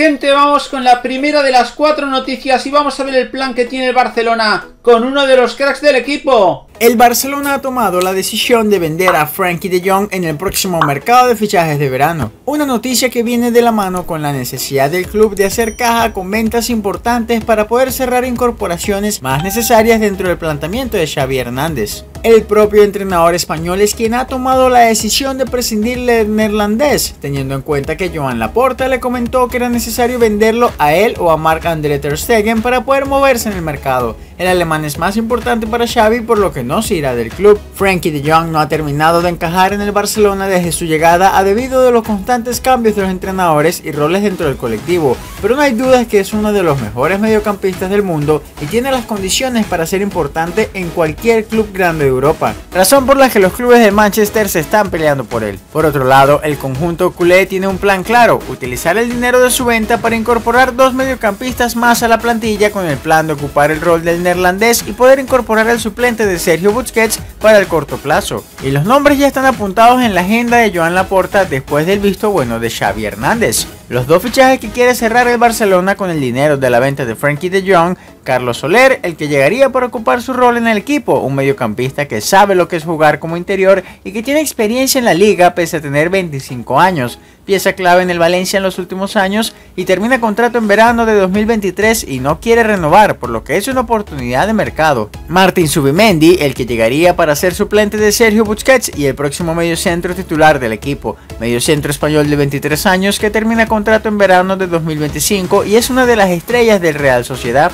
Gente, vamos con la primera de las cuatro noticias y vamos a ver el plan que tiene el Barcelona con uno de los cracks del equipo. El Barcelona ha tomado la decisión de vender a Frankie de Jong en el próximo mercado de fichajes de verano. Una noticia que viene de la mano con la necesidad del club de hacer caja con ventas importantes para poder cerrar incorporaciones más necesarias dentro del planteamiento de Xavi Hernández. El propio entrenador español es quien ha tomado la decisión de prescindirle del neerlandés, teniendo en cuenta que Joan Laporta le comentó que era necesario venderlo a él o a Marc-André Ter para poder moverse en el mercado. El alemán es más importante para Xavi por lo que no se irá del club. Frankie de Jong no ha terminado de encajar en el Barcelona desde su llegada a debido de los constantes cambios de los entrenadores y roles dentro del colectivo, pero no hay dudas que es uno de los mejores mediocampistas del mundo y tiene las condiciones para ser importante en cualquier club grande de Europa, razón por la que los clubes de Manchester se están peleando por él. Por otro lado, el conjunto culé tiene un plan claro, utilizar el dinero de su venta para incorporar dos mediocampistas más a la plantilla con el plan de ocupar el rol del neerlandés y poder incorporar el suplente de Sergio Busquets para el corto plazo. Y los nombres ya están apuntados en la agenda de Joan Laporta después del visto bueno de Xavi Hernández. Los dos fichajes que quiere cerrar el Barcelona con el dinero de la venta de Frankie de Jong Carlos Soler, el que llegaría para ocupar su rol en el equipo, un mediocampista que sabe lo que es jugar como interior y que tiene experiencia en la liga pese a tener 25 años, pieza clave en el Valencia en los últimos años y termina contrato en verano de 2023 y no quiere renovar, por lo que es una oportunidad de mercado. Martín Subimendi, el que llegaría para ser suplente de Sergio Busquets y el próximo mediocentro titular del equipo, mediocentro español de 23 años que termina contrato en verano de 2025 y es una de las estrellas del Real Sociedad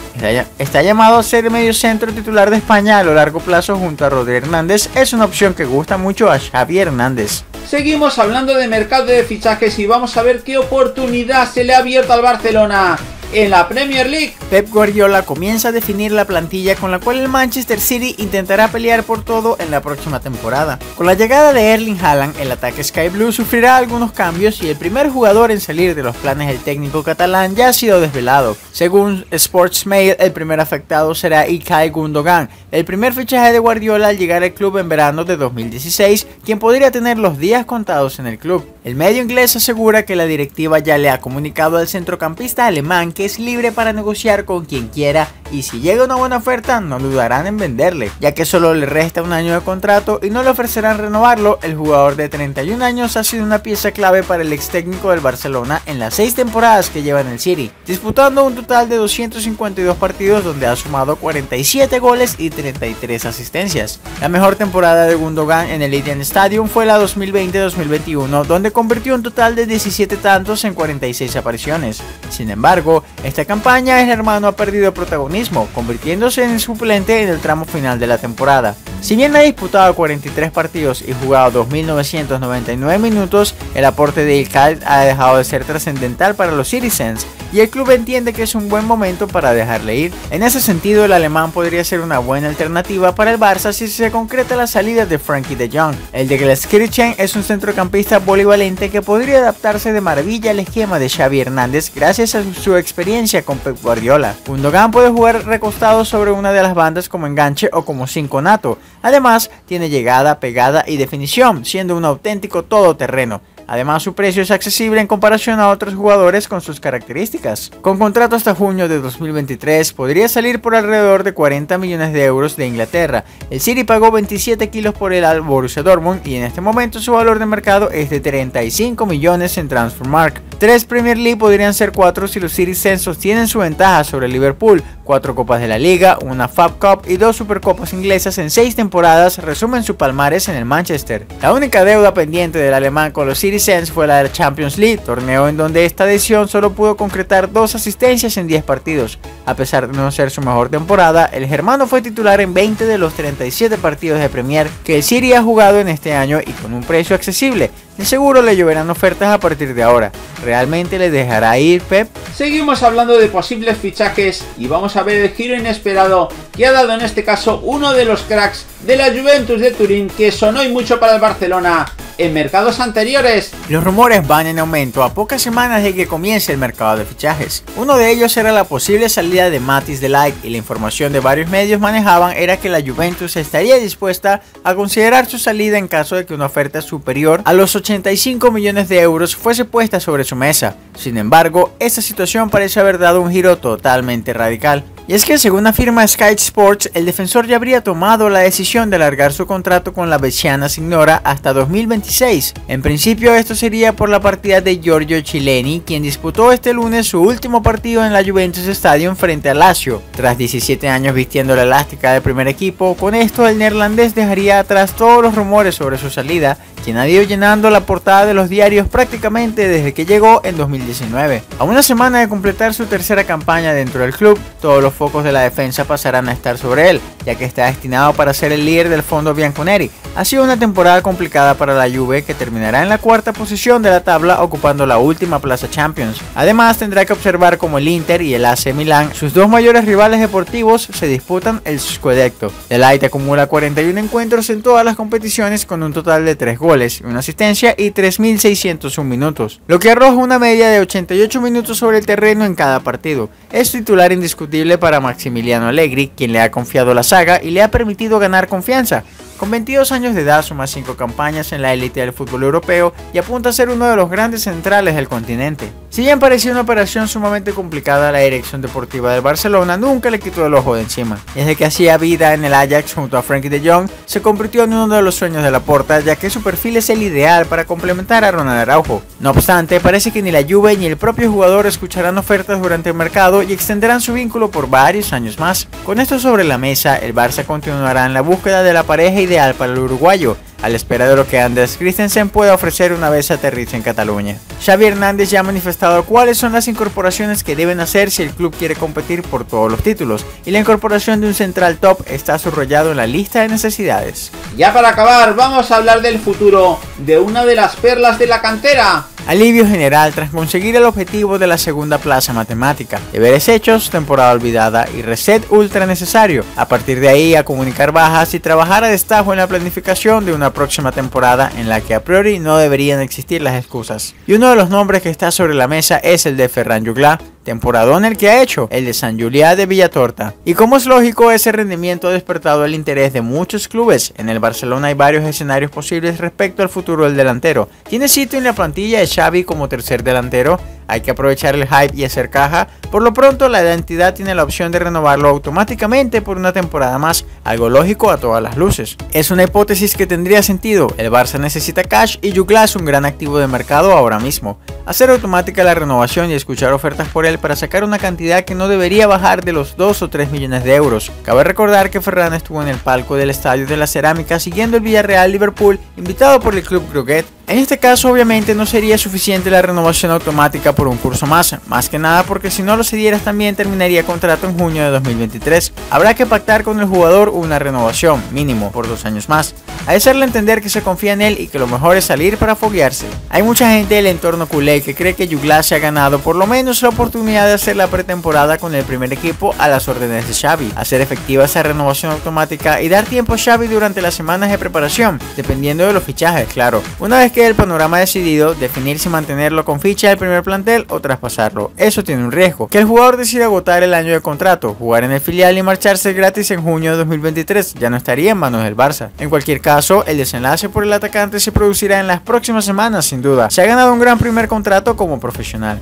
está llamado a ser medio centro titular de España a lo largo plazo junto a Rodri Hernández. Es una opción que gusta mucho a Xavi Hernández. Seguimos hablando de mercado de fichajes y vamos a ver qué oportunidad se le ha abierto al Barcelona en la Premier League. Pep Guardiola comienza a definir la plantilla con la cual el Manchester City intentará pelear por todo en la próxima temporada. Con la llegada de Erling Haaland, el ataque Sky Blue sufrirá algunos cambios y el primer jugador en salir de los planes del técnico catalán ya ha sido desvelado. Según Sportsmail, el primer afectado será Ilkay Gundogan, el primer fichaje de Guardiola al llegar al club en verano de 2016, quien podría tener los días contados en el club. El medio inglés asegura que la directiva ya le ha comunicado al centrocampista alemán que es libre para negociar con quien quiera y si llega una buena oferta no dudarán en venderle, ya que solo le resta un año de contrato y no le ofrecerán renovarlo. El jugador de 31 años ha sido una pieza clave para el ex técnico del Barcelona en las 6 temporadas que lleva en el City, disputando un total de 252 partidos donde ha sumado 47 goles y 33 asistencias. La mejor temporada de Gundogan en el Indian Stadium fue la 2020-2021, donde convirtió un total de 17 tantos en 46 apariciones. Sin embargo, esta campaña el hermano ha perdido protagonismo, convirtiéndose en suplente en el tramo final de la temporada. Si bien ha disputado 43 partidos y jugado 2.999 minutos, el aporte de Ilkay ha dejado de ser trascendental para los Citizens y el club entiende que es un buen momento para dejarle ir. En ese sentido, el alemán podría ser una buena alternativa para el Barça si se concreta la salida de Frankie de Jong. El de Gelsenkirchen es un centrocampista polivalente que podría adaptarse de maravilla al esquema de Xavi Hernández gracias a su experiencia con Pep Guardiola. Gundogan puede jugar recostado sobre una de las bandas como enganche o como cinco nato. Además, tiene llegada, pegada y definición, siendo un auténtico todoterreno. Además, su precio es accesible en comparación a otros jugadores con sus características. Con contrato hasta junio de 2023, podría salir por alrededor de 40 millones de euros de Inglaterra. El City pagó 27 kilos por el al Borussia Dortmund y en este momento su valor de mercado es de 35 millones en Transfermarkt. Tres Premier League podrían ser cuatro si los Citizens tienen su ventaja sobre Liverpool, cuatro copas de la liga, una Fab Cup y dos Supercopas inglesas en seis temporadas resumen su palmares en el Manchester. La única deuda pendiente del alemán con los Citizens fue la del Champions League, torneo en donde esta edición solo pudo concretar dos asistencias en 10 partidos. A pesar de no ser su mejor temporada, el germano fue titular en 20 de los 37 partidos de Premier que el City ha jugado en este año y con un precio accesible. De seguro le lloverán ofertas a partir de ahora. ¿Realmente le dejará ir Pep? Seguimos hablando de posibles fichajes y vamos a ver el giro inesperado que ha dado en este caso uno de los cracks de la Juventus de Turín que sonó y mucho para el Barcelona en mercados anteriores. Los rumores van en aumento a pocas semanas de que comience el mercado de fichajes. Uno de ellos era la posible salida de Matis Delight y la información de varios medios manejaban era que la Juventus estaría dispuesta a considerar su salida en caso de que una oferta superior a los 85 millones de euros fuese puesta sobre su mesa. Sin embargo, esta situación parece haber dado un giro totalmente radical. Y es que según afirma Sky Sports, el defensor ya habría tomado la decisión de alargar su contrato con la Bresciana Signora hasta 2026. En principio esto sería por la partida de Giorgio Chileni, quien disputó este lunes su último partido en la Juventus Stadium frente a Lazio. Tras 17 años vistiendo la elástica del primer equipo, con esto el neerlandés dejaría atrás todos los rumores sobre su salida quien ha ido llenando la portada de los diarios prácticamente desde que llegó en 2019. A una semana de completar su tercera campaña dentro del club, todos los focos de la defensa pasarán a estar sobre él, ya que está destinado para ser el líder del fondo Bianconeri. Ha sido una temporada complicada para la Juve que terminará en la cuarta posición de la tabla ocupando la última plaza Champions. Además tendrá que observar cómo el Inter y el AC Milan, sus dos mayores rivales deportivos, se disputan el Scudetto. El acumula 41 encuentros en todas las competiciones con un total de 3 goles una asistencia y 3.601 minutos, lo que arroja una media de 88 minutos sobre el terreno en cada partido. Es titular indiscutible para Maximiliano Allegri, quien le ha confiado la saga y le ha permitido ganar confianza. Con 22 años de edad suma 5 campañas en la élite del fútbol europeo y apunta a ser uno de los grandes centrales del continente. Si bien parecía una operación sumamente complicada, la dirección deportiva del Barcelona nunca le quitó el ojo de encima. Desde que hacía vida en el Ajax junto a Frankie de Jong, se convirtió en uno de los sueños de la porta, ya que su perfil es el ideal para complementar a Ronald Araujo. No obstante, parece que ni la Juve ni el propio jugador escucharán ofertas durante el mercado y extenderán su vínculo por varios años más. Con esto sobre la mesa, el Barça continuará en la búsqueda de la pareja ideal para el uruguayo, a la espera de lo que Anders Christensen pueda ofrecer una vez aterrice en Cataluña. Xavi Hernández ya ha manifestado cuáles son las incorporaciones que deben hacer si el club quiere competir por todos los títulos, y la incorporación de un central top está subrayado en la lista de necesidades. Ya para acabar, vamos a hablar del futuro de una de las perlas de la cantera, Alivio general tras conseguir el objetivo de la segunda plaza matemática. Deberes hechos, temporada olvidada y reset ultra necesario. A partir de ahí a comunicar bajas y trabajar a destajo en la planificación de una próxima temporada en la que a priori no deberían existir las excusas. Y uno de los nombres que está sobre la mesa es el de Ferran Jugla, temporadón el que ha hecho, el de San Juliá de Villatorta. Y como es lógico, ese rendimiento ha despertado el interés de muchos clubes. En el Barcelona hay varios escenarios posibles respecto al futuro del delantero. Tiene sitio en la plantilla de Xavi como tercer delantero, hay que aprovechar el hype y hacer caja. Por lo pronto, la identidad tiene la opción de renovarlo automáticamente por una temporada más, algo lógico a todas las luces. Es una hipótesis que tendría sentido. El Barça necesita cash y Jugla es un gran activo de mercado ahora mismo. Hacer automática la renovación y escuchar ofertas por él para sacar una cantidad que no debería bajar de los 2 o 3 millones de euros. Cabe recordar que Ferran estuvo en el palco del Estadio de la Cerámica siguiendo el Villarreal Liverpool, invitado por el club Gruguet en este caso obviamente no sería suficiente la renovación automática por un curso más, más que nada porque si no lo cedieras también terminaría contrato en junio de 2023. Habrá que pactar con el jugador una renovación, mínimo, por dos años más. A hacerle entender que se confía en él y que lo mejor es salir para foguearse. Hay mucha gente del entorno culé que cree que Yugla se ha ganado por lo menos la oportunidad de hacer la pretemporada con el primer equipo a las órdenes de Xavi, hacer efectiva esa renovación automática y dar tiempo a Xavi durante las semanas de preparación, dependiendo de los fichajes, claro. Una vez que el panorama decidido, definir si mantenerlo con ficha del primer plantel o traspasarlo. Eso tiene un riesgo, que el jugador decida agotar el año de contrato, jugar en el filial y marcharse gratis en junio de 2023, ya no estaría en manos del Barça. En cualquier caso, el desenlace por el atacante se producirá en las próximas semanas sin duda. Se ha ganado un gran primer contrato como profesional.